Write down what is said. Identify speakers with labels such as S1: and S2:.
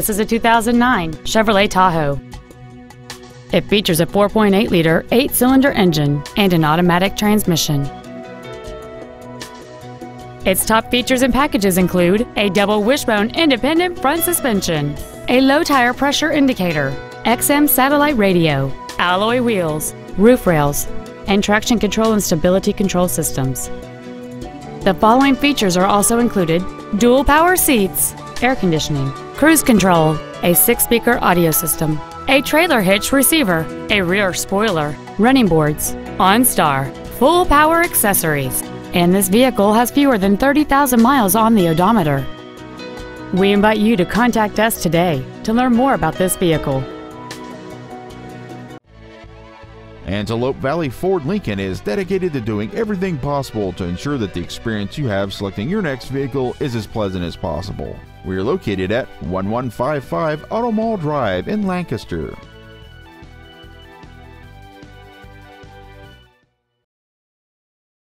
S1: This is a 2009 Chevrolet Tahoe. It features a 4.8-liter eight-cylinder engine and an automatic transmission. Its top features and packages include a double wishbone independent front suspension, a low tire pressure indicator, XM satellite radio, alloy wheels, roof rails, and traction control and stability control systems. The following features are also included dual power seats, air conditioning, cruise control, a six speaker audio system, a trailer hitch receiver, a rear spoiler, running boards, OnStar, full power accessories, and this vehicle has fewer than 30,000 miles on the odometer. We invite you to contact us today to learn more about this vehicle.
S2: Antelope Valley Ford Lincoln is dedicated to doing everything possible to ensure that the experience you have selecting your next vehicle is as pleasant as possible. We are located at 1155 Auto Mall Drive in Lancaster.